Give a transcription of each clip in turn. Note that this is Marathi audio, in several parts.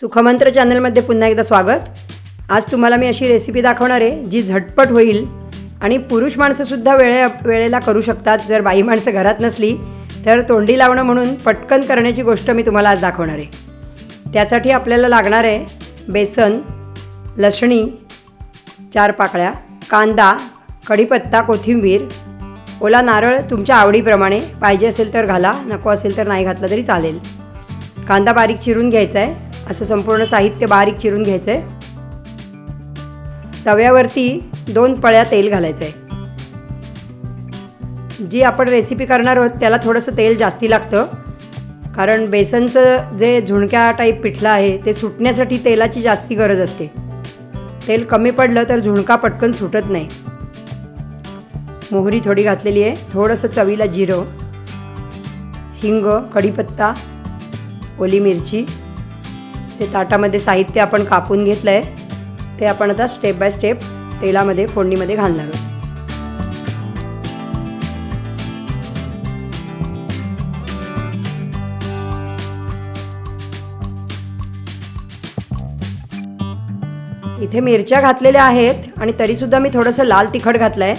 सुखमंत्र चॅनलमध्ये पुन्हा एकदा स्वागत. आज तुम्हाला मी अशी रेसिपी दाखवणार आहे जी झटपट होईल आणि पुरुष माणसंसुद्धा वेळे वेळेला करू शकतात. जर बाई माणसं घरात नसली तर तोंडी लावणं म्हणून पटकन करण्याची गोष्ट मी तुम्हाला आज दाखवणार आहे. त्यासाठी आपल्याला लागणार आहे बेसन लसणी चार पाकळ्या कांदा कढीपत्ता कोथिंबीर. ओला नारळ तुमच्या आवडीप्रमाणे पाहिजे असेल तर घाला नको असेल तर नाही घातलं तरी चालेल. कांदा बारीक चिरून घ्यायचा आहे. असं संपूर्ण साहित्य बारीक चिरून घ्यायचं आहे तव्यावरती दोन पळ्या तेल घालायचं आहे जी आपण रेसिपी करणार आहोत त्याला थोडंसं तेल जास्ती लागतं. कारण बेसनचं जे झुणक्या टाईप पिठलं आहे ते सुटण्यासाठी तेलाची जास्ती गरज असते. तेल कमी पडलं तर झुणका पटकन सुटत नाही. मोहरी थोडी घातलेली आहे. थोडंसं चवीला जिरं हिंग कढीपत्ता ओली मिरची ते ताटामध्ये साहित्य आपण कापून घेतलं आहे ते आपण आता स्टेप बाय स्टेप तेलामध्ये फोडणीमध्ये घालणार आहोत. इथे मिरच्या घातलेल्या आहेत आणि तरीसुद्धा मी थोडंसं लाल तिखट घातलं आहे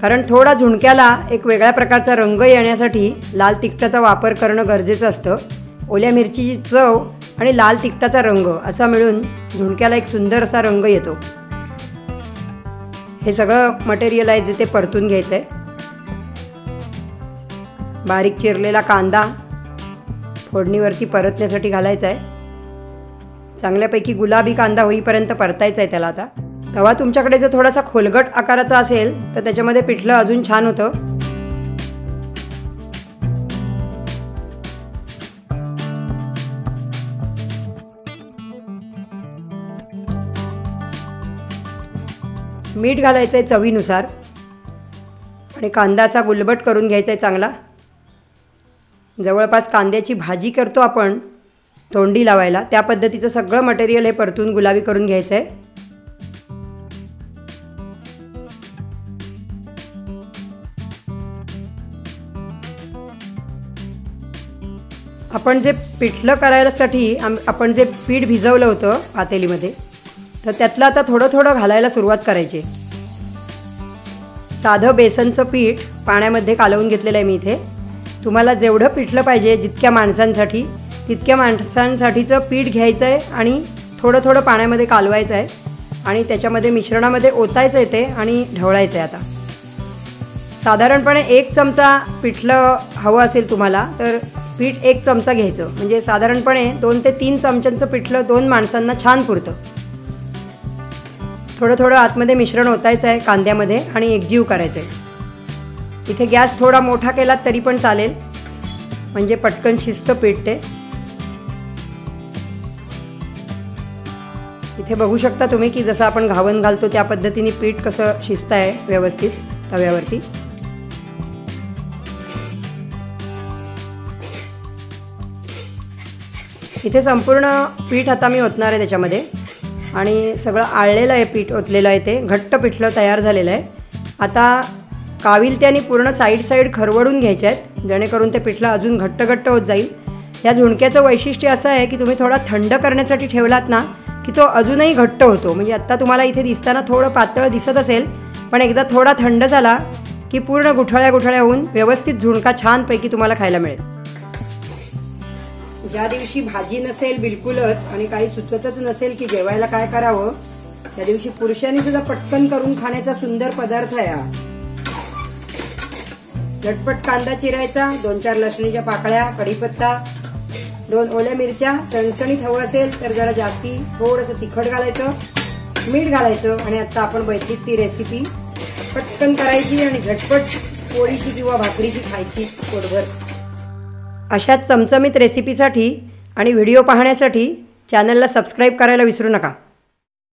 कारण थोडा झुणक्याला एक वेगळ्या प्रकारचा रंग येण्यासाठी लाल तिखटाचा वापर करणं गरजेचं असतं. ओल्या मिरचीची चव आणि लाल तिखटाचा रंग असा मिळून झुणक्याला एक सुंदर असा रंग येतो. हे सगळं मटेरियल आहे जे ते परतून घ्यायचं आहे बारीक चिरलेला कांदा फोडणीवरती परतण्यासाठी घालायचा आहे चांगल्यापैकी गुलाबी कांदा होईपर्यंत परतायचा आहे त्याला आता. तवा तुमच्याकडे जर थोडासा खोलगट आकाराचा असेल तर त्याच्यामध्ये पिठलं अजून छान होतं. मीठ घालायचं आहे चवीनुसार. आणि कांदा असा गुलबट करून घ्यायचा आहे चांगला. जवळपास कांद्याची भाजी करतो आपण तोंडी लावायला. त्या पद्धतीचं सगळं मटेरियल हे परतून गुलाबी करून घ्यायचं आहे आपण जे पिठलं करायसाठी आम आपण जे पीठ भिजवलं होतं पातेलीमध्ये तर त्यातलं आता थोडं थोडं घालायला सुरुवात करायची. साधं बेसनचं पीठ पाण्यामध्ये कालवून घेतलेलं आहे मी इथे. तुम्हाला जेवढं पिठलं पाहिजे जितक्या माणसांसाठी तितक्या माणसांसाठीचं पीठ घ्यायचं आहे आणि थोडं थोडं पाण्यामध्ये कालवायचं आहे आणि त्याच्यामध्ये मिश्रणामध्ये ओतायचं आहे ते आणि ढवळायचं आहे आता. साधारणपणे एक चमचा पिठलं हवं असेल तुम्हाला तर पीठ एक चमचा घ्यायचं. म्हणजे साधारणपणे दोन ते तीन चमच्यांचं पिठलं दोन माणसांना छान पुरतं. थोडं थोडं आतमध्ये मिश्रण ओतायचं आहे कांद्यामध्ये आणि एकजीव करायचं आहे इथे गॅस थोडा मोठा केलात तरी पण चालेल. म्हणजे पटकन शिस्त पेटते. इथे बघू शकता तुम्ही की जसं आपण घावन घालतो त्या पद्धतीने पीठ कसं शिस्त आहे व्यवस्थित तव्यावरती. इथे संपूर्ण पीठ आता मी ओतणार आहे त्याच्यामध्ये. आणि सगळं आळलेलं आहे पीठ ओतलेलं आहे ते. घट्ट पिठलं तयार झालेलं आहे. आता काविलत्याने पूर्ण साईड साईड खरवडून घ्यायचे आहेत जेणेकरून ते पिठलं अजून घट्ट घट्ट होत जाईल. या झुणक्याचं वैशिष्ट्य असं आहे की तुम्ही थोडा थंड करण्यासाठी ठेवलात ना की तो अजूनही घट्ट होतो. म्हणजे आत्ता तुम्हाला इथे दिसताना थोडं पातळ दिसत असेल पण एकदा थोडा थंड झाला की पूर्ण गुठळ्या गुठळ्या होऊन व्यवस्थित झुणका छानपैकी तुम्हाला खायला मिळेल. ज्या दिवशी भाजी नसेल बिलकुलच आणि काही सुचतच नसेल की जेवायला काय करावं त्या दिवशी पुरुषांनी सुद्धा पटकन करून खाण्याचा सुंदर पदार्थ आहे हा झटपट कांदा चिरायचा दोन चार लसणीच्या पाकळ्या कढीपत्ता दोन ओल्या मिरच्या सणसणीत हवं असेल तर जरा जास्ती थोडंसं तिखट घालायचं मीठ घालायचं आणि आता आपण बैठकीत ती रेसिपी पटकन करायची आणि झटपट पोळीची किंवा भाकरीची खायची पोटभर. अशाच चमचमीत रेसिपीसाठी आणि व्हिडिओ पाहण्यासाठी चॅनलला सबस्क्राईब करायला विसरू नका.